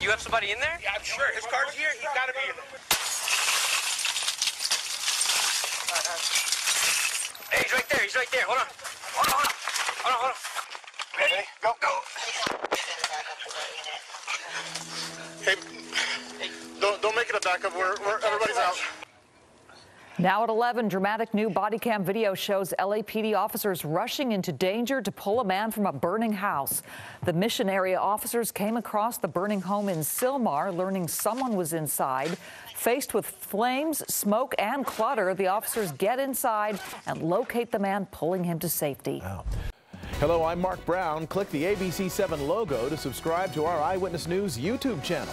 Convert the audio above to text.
You have somebody in there? Yeah, I'm sure. His car's here. He's got to be in there. Hey, he's right there. He's right there. Hold on. Hold on, hold on. Hold on, hold on. Ready? Go. Go. Hey, don't, don't make it a backup. We're, we're, everybody's out. Now at 11, dramatic new body cam video shows LAPD officers rushing into danger to pull a man from a burning house. The mission area officers came across the burning home in Sylmar, learning someone was inside. Faced with flames, smoke, and clutter, the officers get inside and locate the man, pulling him to safety. Wow. Hello, I'm Marc Brown. Click the ABC7 logo to subscribe to our Eyewitness News YouTube channel.